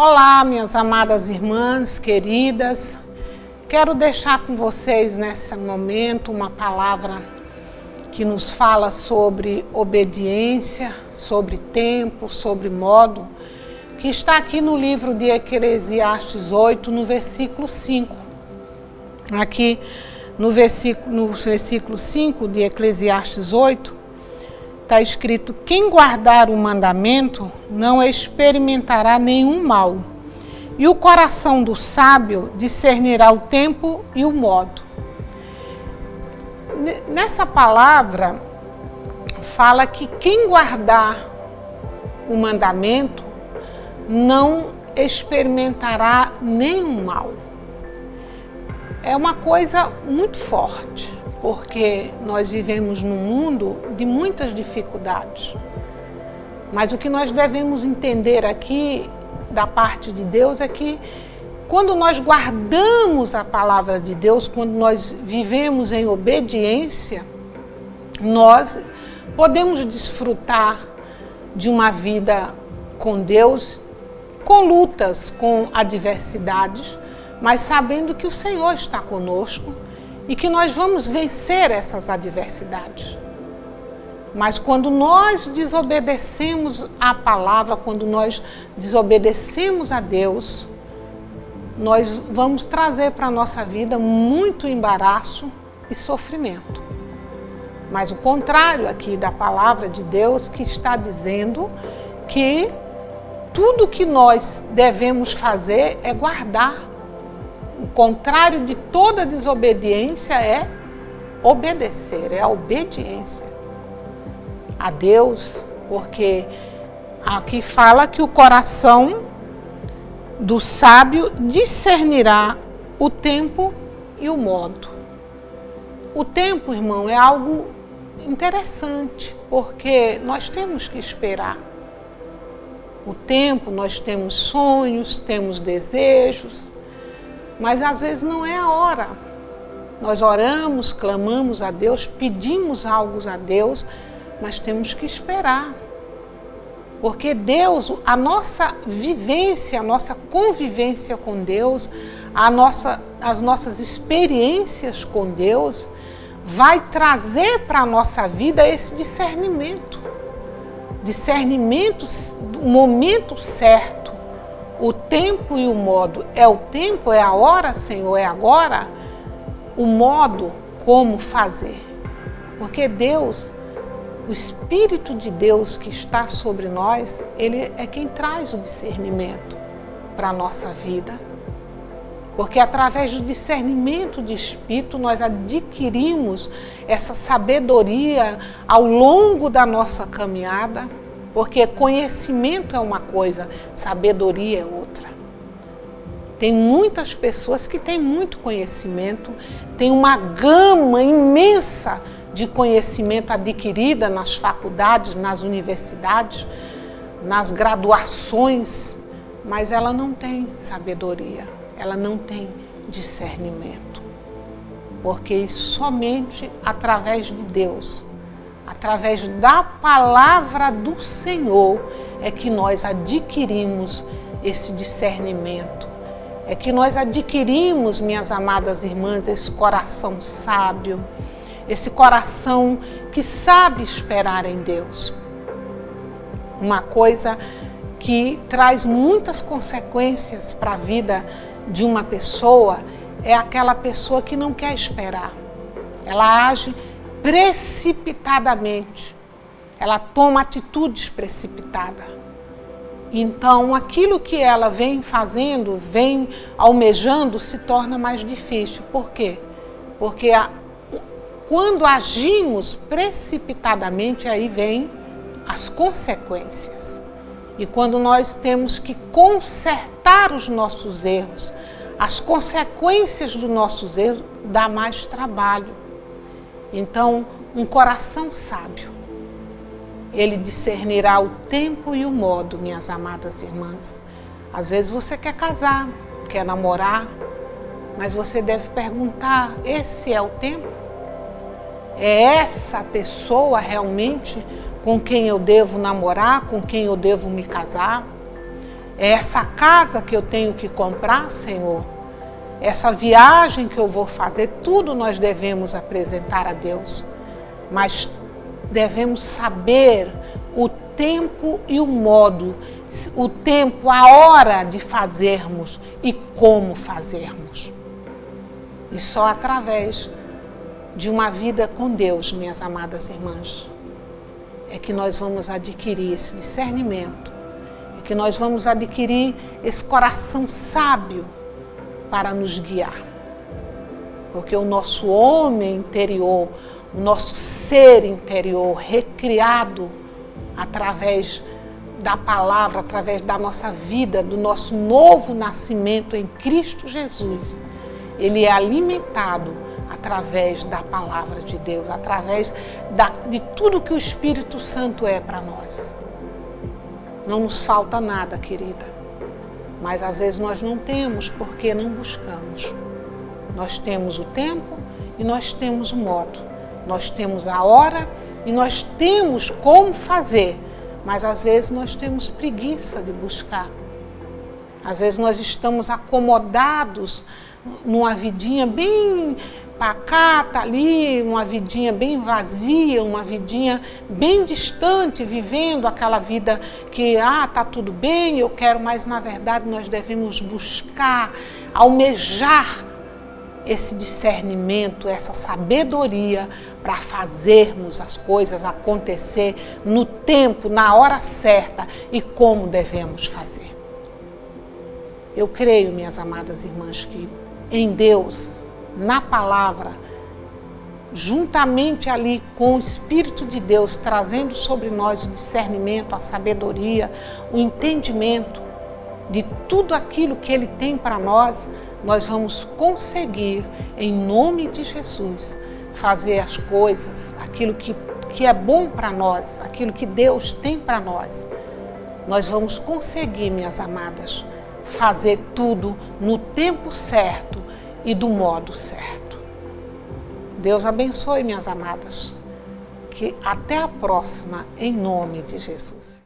Olá, minhas amadas irmãs, queridas. Quero deixar com vocês nesse momento uma palavra que nos fala sobre obediência, sobre tempo, sobre modo, que está aqui no livro de Eclesiastes 8, no versículo 5. Aqui no versículo, no versículo 5 de Eclesiastes 8, está escrito: Quem guardar o mandamento não experimentará nenhum mal, e o coração do sábio discernirá o tempo e o modo. Nessa palavra, fala que quem guardar o mandamento não experimentará nenhum mal. É uma coisa muito forte porque nós vivemos num mundo de muitas dificuldades. Mas o que nós devemos entender aqui da parte de Deus é que quando nós guardamos a palavra de Deus, quando nós vivemos em obediência, nós podemos desfrutar de uma vida com Deus, com lutas, com adversidades, mas sabendo que o Senhor está conosco e que nós vamos vencer essas adversidades. Mas quando nós desobedecemos a palavra, quando nós desobedecemos a Deus, nós vamos trazer para a nossa vida muito embaraço e sofrimento. Mas o contrário aqui da palavra de Deus, que está dizendo que tudo que nós devemos fazer é guardar o contrário de toda desobediência é obedecer, é a obediência a Deus, porque aqui fala que o coração do sábio discernirá o tempo e o modo. O tempo, irmão, é algo interessante, porque nós temos que esperar. O tempo, nós temos sonhos, temos desejos, mas às vezes não é a hora. Nós oramos, clamamos a Deus, pedimos algo a Deus, mas temos que esperar. Porque Deus, a nossa vivência, a nossa convivência com Deus, a nossa, as nossas experiências com Deus, vai trazer para a nossa vida esse discernimento. Discernimento, o momento certo o tempo e o modo. É o tempo, é a hora, Senhor, é agora. O modo, como fazer. Porque Deus, o Espírito de Deus que está sobre nós, ele é quem traz o discernimento para a nossa vida. Porque através do discernimento de espírito nós adquirimos essa sabedoria ao longo da nossa caminhada porque conhecimento é uma coisa, sabedoria é outra. Tem muitas pessoas que têm muito conhecimento, tem uma gama imensa de conhecimento adquirida nas faculdades, nas universidades, nas graduações, mas ela não tem sabedoria, ela não tem discernimento. Porque somente através de Deus através da palavra do Senhor, é que nós adquirimos esse discernimento. É que nós adquirimos, minhas amadas irmãs, esse coração sábio, esse coração que sabe esperar em Deus. Uma coisa que traz muitas consequências para a vida de uma pessoa é aquela pessoa que não quer esperar. Ela age precipitadamente. Ela toma atitudes precipitadas. Então, aquilo que ela vem fazendo, vem almejando, se torna mais difícil. Por quê? Porque a, quando agimos precipitadamente, aí vem as consequências. E quando nós temos que consertar os nossos erros, as consequências dos nossos erros dá mais trabalho. Então, um coração sábio, ele discernirá o tempo e o modo, minhas amadas irmãs. Às vezes você quer casar, quer namorar, mas você deve perguntar: esse é o tempo? É essa pessoa realmente com quem eu devo namorar, com quem eu devo me casar? É essa casa que eu tenho que comprar, Senhor? Essa viagem que eu vou fazer, tudo nós devemos apresentar a Deus. Mas devemos saber o tempo e o modo, o tempo, a hora de fazermos e como fazermos. E só através de uma vida com Deus, minhas amadas irmãs, é que nós vamos adquirir esse discernimento, é que nós vamos adquirir esse coração sábio para nos guiar. Porque o nosso homem interior, o nosso ser interior recriado através da palavra, através da nossa vida, do nosso novo nascimento em Cristo Jesus, ele é alimentado através da palavra de Deus, através da, de tudo que o Espírito Santo é para nós. Não nos falta nada, querida, mas às vezes nós não temos porque não buscamos. Nós temos o tempo e nós temos o modo, nós temos a hora e nós temos como fazer, mas às vezes nós temos preguiça de buscar. Às vezes nós estamos acomodados numa vidinha bem pacata ali, uma vidinha bem vazia, uma vidinha bem distante, vivendo aquela vida que, ah, tá tudo bem, eu quero, mas na verdade nós devemos buscar, almejar esse discernimento, essa sabedoria para fazermos as coisas acontecer no tempo, na hora certa e como devemos fazer. Eu creio, minhas amadas irmãs, que em Deus, na palavra, juntamente ali com o Espírito de Deus trazendo sobre nós o discernimento, a sabedoria, o entendimento de tudo aquilo que Ele tem para nós, nós vamos conseguir, em nome de Jesus, fazer as coisas, aquilo que, que é bom para nós, aquilo que Deus tem para nós. Nós vamos conseguir, minhas amadas, fazer tudo no tempo certo e do modo certo. Deus abençoe, minhas amadas. Que até a próxima, em nome de Jesus.